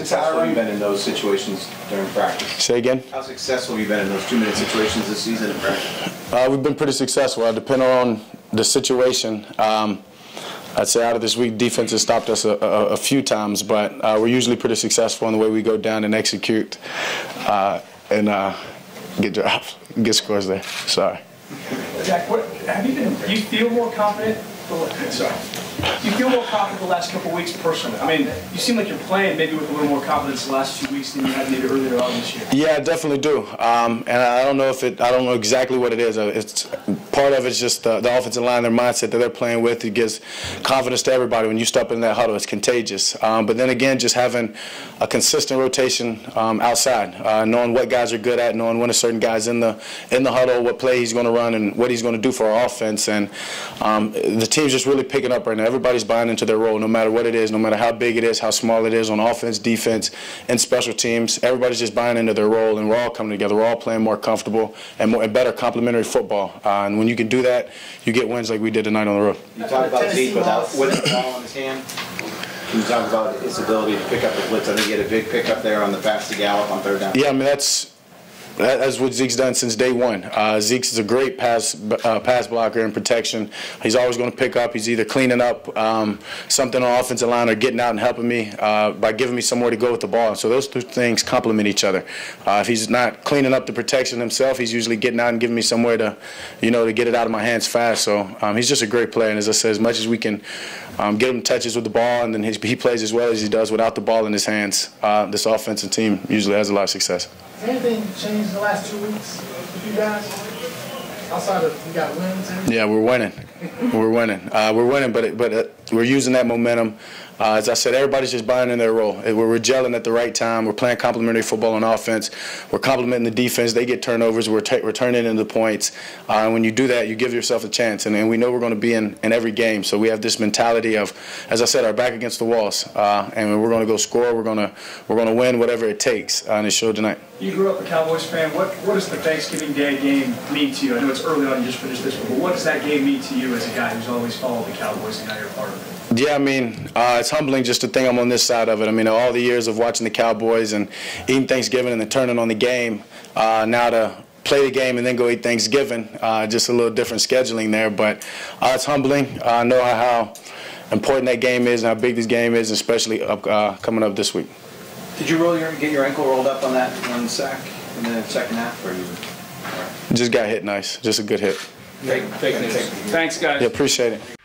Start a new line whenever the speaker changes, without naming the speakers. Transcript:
successful have you been in those situations during practice?
Say again?
How successful have you been in those two-minute situations this season in practice?
Uh, we've been pretty successful. Uh, depending on the situation, um, I'd say out of this week, defense has stopped us a, a, a few times, but uh, we're usually pretty successful in the way we go down and execute uh, and uh, get drops, get scores there. Sorry.
Jack, what, have you been, do you feel more confident? Sorry. You feel more confident the last couple of weeks personally? I mean, you seem like you're playing maybe with a little more confidence the last two weeks than you had maybe earlier on this year.
Yeah, I definitely do. Um, and I don't know if it, I don't know exactly what it is. Uh, It's part of it's just the, the offensive line, their mindset that they're playing with. It gives confidence to everybody when you step in that huddle. It's contagious. Um, but then again, just having a consistent rotation um, outside, uh, knowing what guys are good at, knowing when a certain guy's in the in the huddle, what play he's going to run, and what he's going to do for our offense. And um, the team's just really picking up right now. Everybody's buying into their role, no matter what it is, no matter how big it is, how small it is, on offense, defense, and special teams. Everybody's just buying into their role, and we're all coming together. We're all playing more comfortable and, more, and better complementary football. Uh, and when you can do that, you get wins like we did tonight on the road.
You talk about Zeke without with the ball in his hand. Can you talk about his ability to pick up the blitz? I think he had a big pickup there on the pass to Gallup on third down.
Yeah, I mean that's that- that's what Zeke's done since day one. Uh, Zeke's is a great pass uh, pass blocker and protection. He's always going to pick up. He's either cleaning up um, something on offensive line or getting out and helping me uh, by giving me somewhere to go with the ball. So those two things complement each other. Uh, if he's not cleaning up the protection himself, he's usually getting out and giving me somewhere to, you know, to get it out of my hands fast. So um, he's just a great player. And as I said, as much as we can um, get him touches with the ball, and then his, he plays as well as he does without the ball in his hands, uh, this offensive team usually has a lot of success.
Anything the last two weeks with you guys? Outside of you got wins
Yeah, we're winning. We're winning. Uh, we're winning, but it, but uh, we're using that momentum. Uh, as I said, everybody's just buying in their role. Uh, We're, we're gelling at the right time. We're playing complementary football on offense. We're complementing the defense. They get turnovers. We're, we're turning into points. Uh, and when you do that, you give yourself a chance. And, and we know we're going to be in, in every game. So we have this mentality of, as I said, our back against the walls. Uh, and we're going to go score. We're going to we're going to win whatever it takes. Uh, and it showed tonight.
You grew up a Cowboys fan. What what does the Thanksgiving Day game mean to you? I know it's early on, you just finished this one, but what does that game mean to you as a guy who's always followed the Cowboys and now you're part of it?
Yeah, I mean, uh, it's humbling just to think I'm on this side of it. I mean, all the years of watching the Cowboys and eating Thanksgiving and then turning on the game, uh, now to play the game and then go eat Thanksgiving, uh, just a little different scheduling there. But uh, it's humbling. I know how important that game is and how big this game is, especially up, uh, coming up this week.
Did you roll your get your ankle rolled up on that one sack in the second half, or you?
Just got hit nice. Just a good hit.
Fake, fake.
Thanks, guys.
Yeah, appreciate it.